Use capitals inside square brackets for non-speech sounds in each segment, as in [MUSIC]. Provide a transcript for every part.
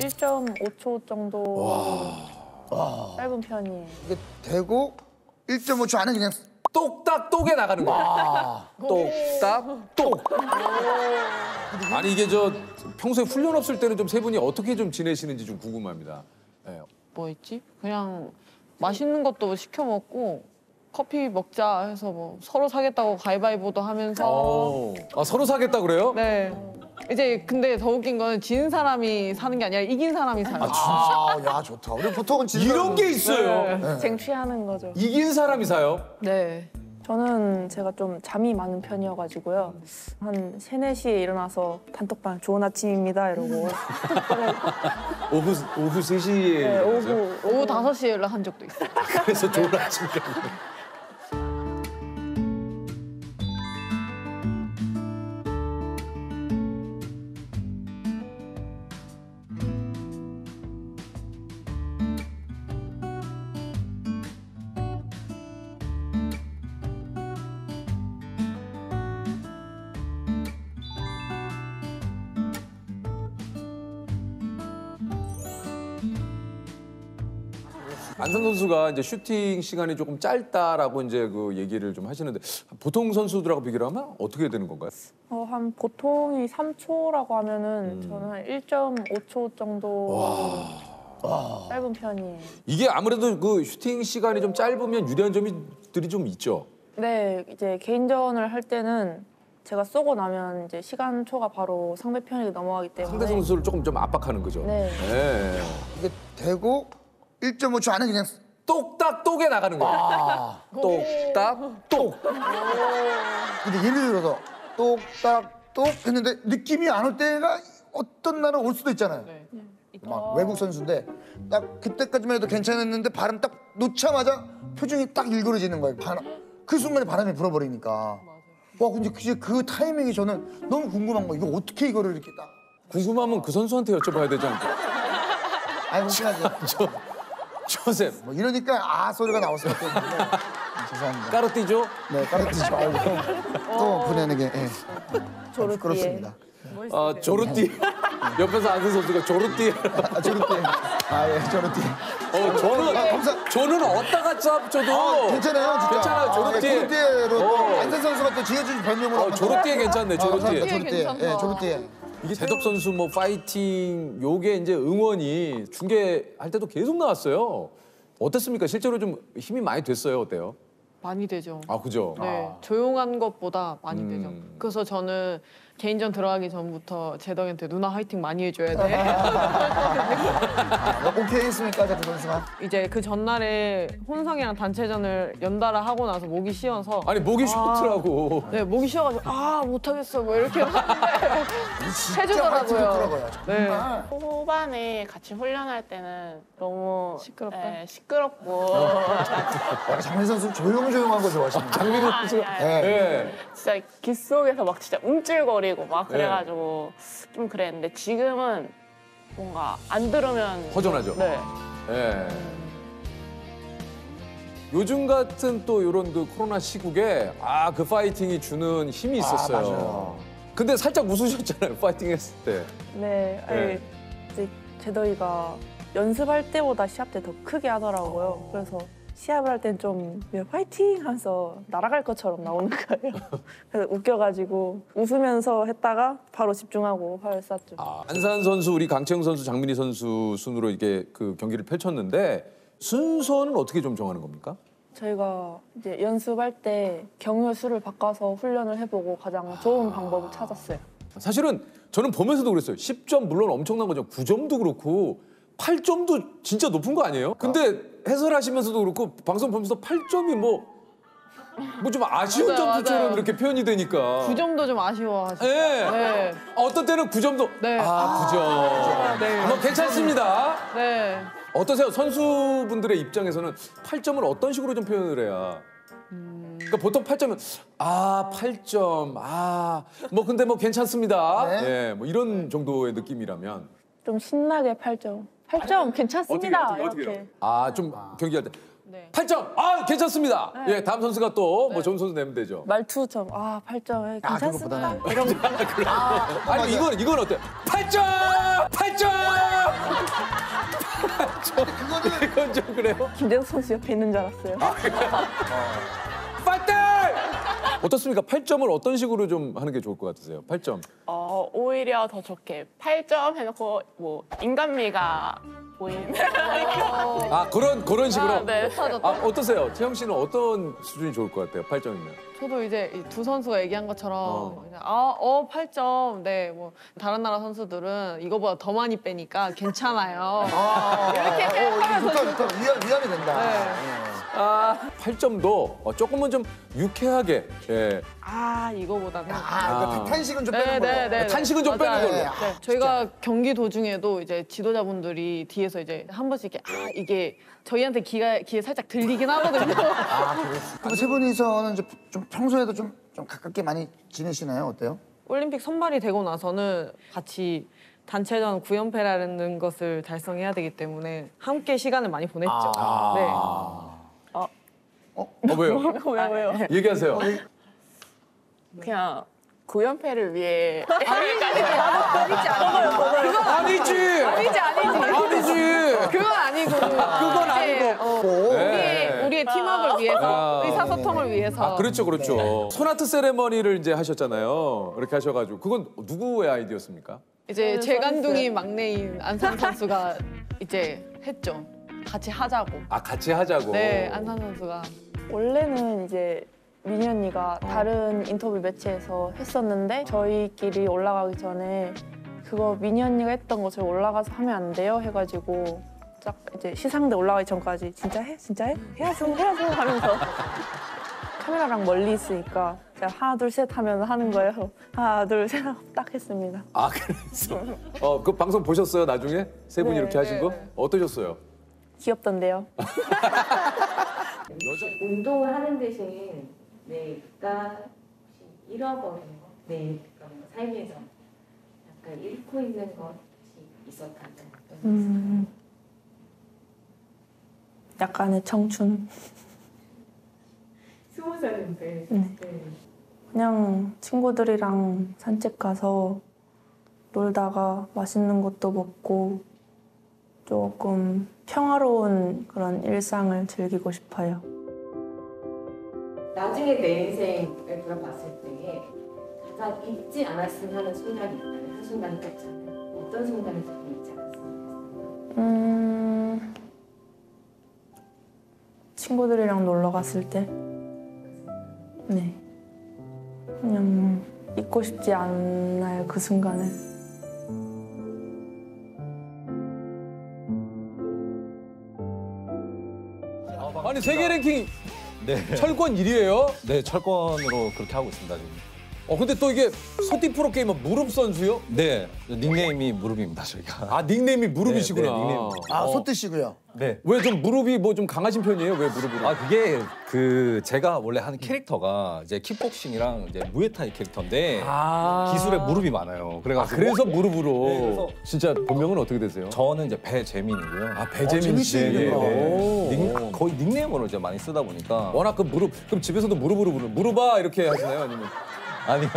1.5초 정도 짧은 편이에요. 이게 되고 1.5초 안에 그냥 똑딱 똑에 나가는 거야. 똑딱 똑. 아니 이게 저 평소에 훈련 없을 때는 좀 세 분이 어떻게 좀 지내시는지 좀 궁금합니다. 예. 뭐 있지? 그냥 맛있는 것도 시켜 먹고 커피 먹자 해서 뭐 서로 사겠다고 가위바위보도 하면서 어. 아, 서로 사겠다 그래요? 네. 이제 근데 더 웃긴 거는 진 사람이 사는 게 아니라 이긴 사람이 사는 거예요. 아, 야 좋다. 우리 보통은 진짜 이런 게 있어요. 쟁취하는 거죠. 이긴 사람이 사요. 네. 저는 제가 좀 잠이 많은 편이어가지고요. 한 3, 4시에 일어나서 단톡방 좋은 아침입니다 이러고 [LAUGHS] 오후 오후 3시에 네, 오후 오후 5시에 연락한 적도 있어요. 그래서 좋은 아침까 안산 선수가 이제 슈팅 시간이 조금 짧다라고 이제 그 얘기를 좀 하시는데 보통 선수들하고 비교를 하면 어떻게 되는 건가요? 어, 한 보통이 3초라고 하면은 저는 한 1.5초 정도 짧은 편이에요. 이게 아무래도 그 슈팅 시간이 좀 짧으면 유리한 점들이 좀 있죠. 네, 이제 개인전을 할 때는 제가 쏘고 나면 이제 시간 초가 바로 상대편에게 넘어가기 때문에 상대 선수를 조금 좀 압박하는 거죠. 네. 네. 이게 되고 1.5초 안에 그냥 똑딱 똑에 나가는 거야. [LAUGHS] 똑딱 똑. 근데 예를 들어서 똑딱 똑 했는데 느낌이 안 올 때가 어떤 날은 올 수도 있잖아요. 막 외국 선수인데 딱 그때까지만 해도 괜찮았는데 바람 딱 놓자마자 표정이 딱 일그러지는 거예요. 바람, 그 순간에 바람이 불어버리니까. 와 근데 그, 그 타이밍이 저는 너무 궁금한 거예요. 이거 어떻게 이거를 이렇게 딱. 궁금하면 그 선수한테 여쭤봐야 되지 않을까? 아이고 시간이 저 조셉 뭐 이러니까 아 소리가 나올 수밖에 없는데 죄송합니다. 까르띠죠? 네 까르치지 말고 또 보내는 게 예. 조르띠에. 부끄럽습니다. 아 조르띠. 옆에서 안선 선수가 조르띠. 아 저렇게 아예 저렇게 어 저는 아, 감사- 저는 어디다가 짭줘도 아, 괜찮아요 진짜 괜찮아요 조르띠. 조르띠에로 또 어. 안산 선수가 또 지어준 별명으로 어, 조르띠에 괜찮네, 아, 조르띠에. 감사합니다, 조르띠에 괜찮다. 예 조르띠에 이게 대덕 선수 뭐 파이팅 요게 이제 응원이 중계할 때도 계속 나왔어요. 어땠습니까? 실제로 좀 힘이 많이 됐어요. 어때요? 많이 되죠. 아 그죠? 네, 조용한 것보다 많이 음. 되죠. 그래서 저는 개인전 들어가기 전부터 제덕한테 누나 화이팅 많이 해줘야 돼. 아, 오케이 했습니까 대표 선수가 이제 그 전날에 혼성이랑 단체전을 연달아 하고 나서 목이 쉬어서 아니 목이 쉬었더라고. 네 목이 쉬어가지고 아 못하겠어 뭐 이렇게 [LAUGHS] 해주더라고요. 네. 후반에 같이 훈련할 때는 너무 시끄럽다? 예, 시끄럽고 아, 장민 선수 조용조용한 거 좋아하십니다 장민호 아니, 선수가 아니, 예. 예. 진짜 귀 속에서 막 진짜 움찔거리 고 막 그래가지고 좀 그랬는데 지금은 뭔가 안 들으면 허전하죠? 네. 예. 요즘 같은 또 이런 그 코로나 시국에 아 그 파이팅이 주는 힘이 있었어요. 맞아요. 근데 살짝 웃으셨잖아요. 파이팅 했을 때. 네, 아니, 네. 이제 제더이가 연습할 때보다 시합 때 더 크게 하더라고요. 그래서 시합을 할 땐 좀 화이팅 하면서 날아갈 것처럼 나오는 [LAUGHS] 거예요. 그래서 웃겨가지고 웃으면서 했다가 바로 집중하고 화를 쐈죠. 아, 안산 선수, 우리 강채영 선수, 장민희 선수 순으로 이게 그 경기를 펼쳤는데 순서는 어떻게 좀 정하는 겁니까? 저희가 이제 연습할 때 경유 수를 바꿔서 훈련을 해보고 가장 좋은 방법을 찾았어요. 사실은 저는 보면서도 그랬어요. 10점 물론 엄청난 거죠. 9점도 그렇고 8점도 진짜 높은 거 아니에요? 근데 해설하시면서도 그렇고 방송 보면서 8점이 뭐 뭐 좀 아쉬운 맞아요, 점수처럼 맞아요. 이렇게 표현이 되니까. 9점도 좀 아쉬워하시죠. 예. 네. 어떤 때는 9점도 네. 아, 9점. 네. 뭐 괜찮습니다. 네. 어떠세요? 선수분들의 입장에서는 8점을 어떤 식으로 좀 표현을 해야? 그러니까 보통 8점은 아, 8점. 아, 뭐 근데 뭐 괜찮습니다. 네. 예, 뭐 이런 정도의 느낌이라면 좀 신나게 8점. 8점 괜찮습니다. 어떻게, 어떻게, 어떻게 이렇게. 아, 좀 경기할 때 네. 8점. 아, 괜찮습니다. 예, 다음 선수가 또뭐 네. 좋은 선수 내면 되죠. 말투 좀아 8점 괜찮습니다. 그거보다. 이런 거. 아니, 이건 이건 어때? 8점! 8점! 그거는 이건 좀 그래요. 김재석 선수 옆에 있는 줄 알았어요. 파이팅! 어 떻습니까? 8점을 어떤 식으로 좀 하는 게 좋을 것 같으세요? 8점. 어, 오히려 더 좋게 8점 해놓고 뭐 인간미가 보이는 [LAUGHS] 아, 그런 그런 식으로. 아, 네. 아, 어떠세요? 태영 씨는 어떤 수준이 좋을 것 같아요? 8점이면. 저도 이제 이두 선수가 얘기한 것처럼 어. 그냥 아, 어, 8점. 네, 뭐 다른 나라 선수들은 이거보다 더 많이 빼니까 괜찮아요. 이렇게 하면 좋다 좋다 위안 위안이 된다. 네. 아, 8점도 어, 조금은 좀 유쾌하게. 예. 아, 이거보다는 아, 그러니까 탄식은 좀 빼는 네, 걸로. 네, 네. 탄식은 좀 맞아요. 빼는 걸로. 네. 네, 저희가 경기 도중에도 이제 지도자분들이 뒤에서 이제 한 번씩 이렇게 아, 이게 저희한테 귀가 귀에 살짝 들리긴 하거든요. [LAUGHS] 그럼 세 분이서는 이제 좀 평소에도 좀, 좀 가깝게 많이 지내시나요? 어때요? 올림픽 선발이 되고 나서는 같이 단체전 9연패라는 것을 달성해야 되기 때문에 함께 시간을 많이 보냈죠. 네. 어, 왜요? 왜요 왜요? 얘기하세요. 그냥 9연패를 위해 아니지. 아니지 아니지. 아니지. 그건 아니고. 그건 아니고. 어, 네. 우리의, 우리의 팀워크를 위해서 아. 의사소통을 위해서. 아, 그렇죠, 그렇죠. 소나트 세레머니를 이제 하셨잖아요. 이렇게 하셔가지고 그건 누구의 아이디어였습니까? 이제 재간둥이 막내인 안산 선수가 이제 했죠. 같이 하자고. 아, 같이 하자고. 네, 안산 선수가. 원래는 이제 민희 언니가 다른 인터뷰 매체에서 했었는데 저희끼리 올라가기 전에 그거 민희 언니가 했던 거 저희 올라가서 하면 안 돼요 해가지고 딱 이제 시상대 올라가기 전까지 진짜 해 진짜 해 해야죠 해야죠 하면서 [LAUGHS] 카메라랑 멀리 있으니까 제가 하나 둘 셋 하면 하는 거예요 하나 둘 셋 하고 딱 했습니다 아, 그래서. 어, 그 방송 보셨어요, 나중에? 세 분이 네, 이렇게 하신 네, 거? 네. 어떠셨어요? 귀엽던데요 [LAUGHS] 운동을 하는 대신 내가 혹시 잃어버린 거, 내 삶에서 약간 잃고 있는 것이 있었다면 음, 약간의 청춘 [LAUGHS] 스무 살인데 네. 네. 그냥 친구들이랑 산책 가서 놀다가 맛있는 것도 먹고 조금 평화로운 그런 일상을 즐기고 싶어요. 나중에 내 인생을 돌아봤을 때 가장 잊지 않았으면 하는 순간이 있다면 한 순간이 떴잖아요. 어떤 순간을 조금 잊지 않았으면 좋겠어요? 음, 친구들이랑 놀러 갔을 때, 네, 그냥 잊고 싶지 않나요 그 순간을. 아니, 세계 랭킹 네. 철권 1위예요 네, 철권으로 그렇게 하고 있습니다. 지금. 어, 근데 또 이게 서티 프로 게이머 무릎 선수요? 네, 닉네임이 무릎입니다, 저희가. 아, 닉네임이 무릎이시구나. 네, 네, 닉네임. 아, 어. 소뜨시고요. 네. 왜 좀 무릎이 뭐 좀 강하신 편이에요? 왜 무릎으로? 아, 그게 그 제가 원래 하는 캐릭터가 이제 킥복싱이랑 이제 무에타이 캐릭터인데 아. 기술에 무릎이 많아요. 아, 그래가지고 그래서 무릎으로. 네, 그래서- 진짜 본명은 어떻게 되세요? 저는 이제 배재민이고요. 아, 배재민 씨. 재민 씨. 네, 네, 오. 네. 닉, 거의 닉네임으로 이제 많이 쓰다 보니까 워낙 그 무릎, 그럼 집에서도 무릎으로 부르는, 무릎아 이렇게 하시나요? 아니면? 아니요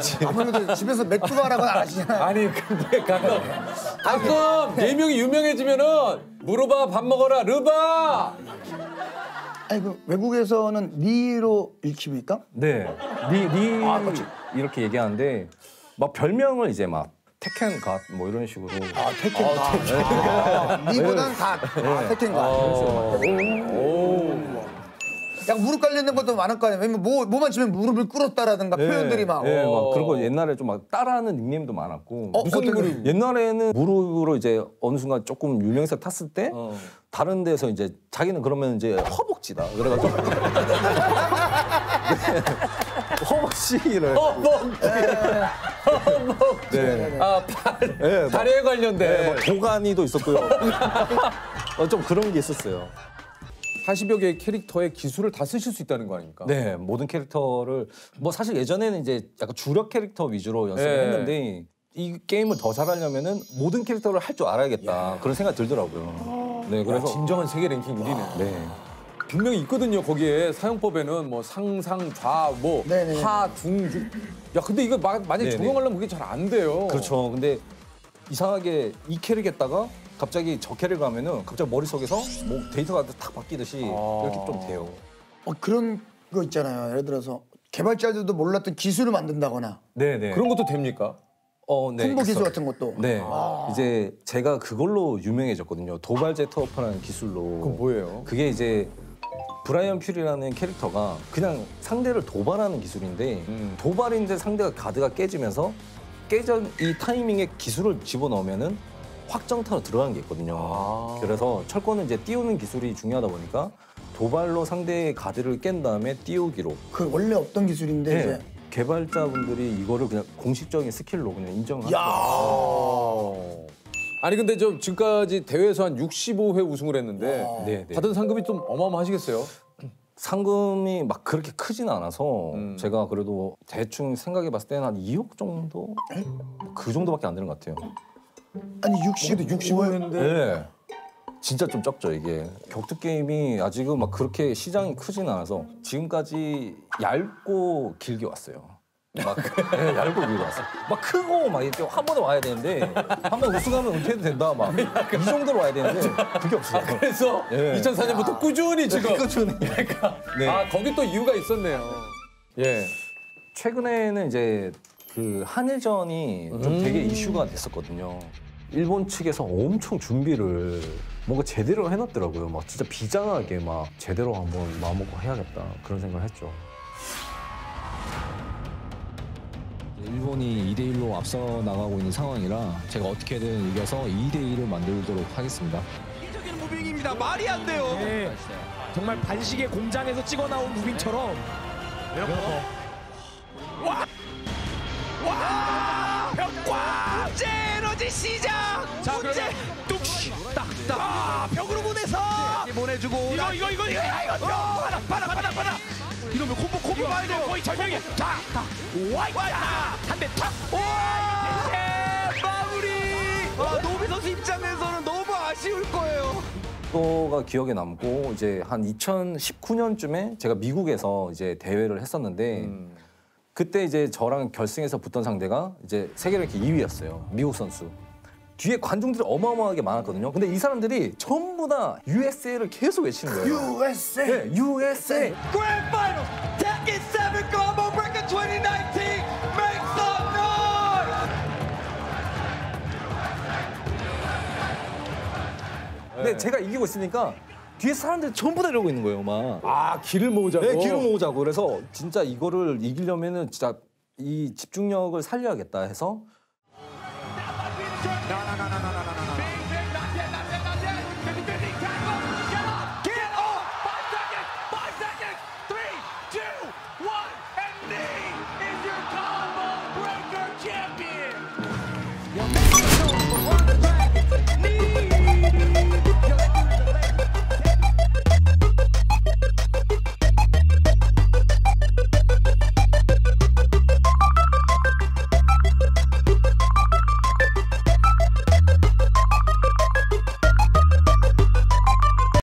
집에 아무래도 집에서 맥주바라고는 안 하시잖아요. 아니, 근데 가끔, 가끔 네 명이 유명해지면은 무릎아 밥 먹어라, 르바! 아니, 그 외국에서는 니로 읽힙니까? 네, 니, 니 아, 그렇지. 이렇게 얘기하는데 막 별명을 이제 막 테켄 갓뭐 이런 식으로 아, 테켄가. 아, 니보단 다. 아, 테켄가. 오. 약간 무릎 관련된 것도 많을 거 아니에요. 왜냐면 뭐, 뭐만 치면 무릎을 꿇었다라든가 표현들이 막. 네, 어. 막 그리고 옛날에 좀 막 따라하는 닉네임도 많았고 어, 무슨 무릎? 옛날에는 무릎으로 이제 어느 순간 조금 유명세 탔을 때 어. 다른 데서 이제 자기는 그러면 이제 허벅지다 그래가지고 [LAUGHS] 네. 허벅지를 허벅지. 네. 아, 팔. 네, 막- 다리에 관련된. 네, 뭐 도가니도 있었고요. 어, 좀 그런 게 있었어요. 40여 개의 캐릭터의 기술을 다 쓰실 수 있다는 거 아닙니까? 네, 모든 캐릭터를 뭐 사실 예전에는 이제 약간 주력 캐릭터 위주로 연습을 네. 했는데 이 게임을 더 잘하려면은 모든 캐릭터를 할 줄 알아야겠다 그런 생각 이 들더라고요. 네, 그래서 그래서 진정한 세계 랭킹 1위네. 네. 분명히 있거든요. 거기에 사용법에는 뭐 상상 좌 뭐 네네. 하 중 중. 야 근데 이거 마- 만약 에 네네. 적용하려면 그게 잘 안 돼요. 그렇죠. 근데 이상하게 이 캐릭 했다가 갑자기 저 캐릭 가면은 갑자기 머릿속에서 뭐 데이터가 탁 바뀌듯이 아. 이렇게 좀 돼요. 어, 그런 거 있잖아요. 예를 들어서 개발자들도 몰랐던 기술을 만든다거나 네, 네. 그런 것도 됩니까? 어, 네. 홍보 기술. 같은 것도. 네. 이제 제가 그걸로 유명해졌거든요. 도발 제트어퍼라는 기술로. 그건 뭐예요? 그게 이제 브라이언 퓨리라는 캐릭터가 그냥 상대를 도발하는 기술인데 음. 도발인데 상대가 가드가 깨지면서 깨진 이 타이밍에 기술을 집어넣으면은 확정타로 들어가는 게 있거든요. 아. 그래서 철권은 이제 띄우는 기술이 중요하다 보니까 도발로 상대의 가드를 깬 다음에 띄우기로 그 원래 없던 기술인데 네. 이제 개발자분들이 이거를 그냥 공식적인 스킬로 그냥 인정하고 어. 아니 근데 저 지금까지 대회에서 한 65회 우승을 했는데 네, 네. 받은 상금이 좀 어마어마하시겠어요? 상금이 막 그렇게 크진 않아서 음. 제가 그래도 대충 생각해 봤을 때는 한 2억 정도? 그 정도밖에 안 되는 것 같아요. 아니 60 65회 네. 진짜 좀 적죠 이게 격투 게임이 아직은 막 그렇게 시장이 크진 않아서 지금까지 얇고 길게 왔어요. 막 네, [LAUGHS] 얇고 길게 왔어. 막 크고 막 이렇게 한 번에 와야 되는데 한 번 우승하면 은퇴해도 된다 막 이 정도로 와야 되는데 그게 없어요. 그래서 예. 2004년부터 꾸준히 지금 꾸준히. [LAUGHS] 네. 아 거기 또 이유가 있었네요. 예. 최근에는 이제 그 한일전이 좀 되게 이슈가 됐었거든요. 일본 측에서 엄청 준비를 뭔가 제대로 해놨더라고요. 막 진짜 비장하게 막 제대로 한번 마음먹고 해야겠다 그런 생각을 했죠. 일본이 2대 1로 앞서 나가고 있는 상황이라 제가 어떻게든 이겨서 2대 2를 만들도록 하겠습니다. 이적인 무빙입니다. 말이 안 돼요. 정말 반식의 공장에서 찍어 나온 무빙처럼. 와! 와! 벽광 제 에너지 시작! 자, 문제! 뚝시 딱딱. 아, 벽으로 보내서! 보내주고. 이거 이거 이거 이거! 이거 이거! 받아 받아 받아 받아! 이러면 콤보 콤보 가야 돼요. 거의 절명이야 탁탁 와이다 한대탁! 와 마무리! 아 노비 선수 입장에서는 너무 아쉬울 거예요. 또가 기억에 남고 이제 한 2019년쯤에 제가 미국에서 이제 대회를 했었는데 그때 이제 저랑 결승에서 붙던 상대가 이제 세계 랭킹 2위였어요. 미국 선수. 뒤에 관중들이 어마어마하게 많았거든요. 근데 이 사람들이 전부 다 USA를 계속 외치는 거예요. USA 네, USA. Grand Finals, Tekken 7 Combo Breaker 2019, make some noise! 근데 제가 이기고 있으니까 뒤에 사람들이 전부 다 이러고 있는 거예요, 막. 아 길을 모으자고. 네, 기름 모으자고. 그래서 진짜 이거를 이기려면은 진짜 이 집중력을 살려야겠다 해서 나나나나나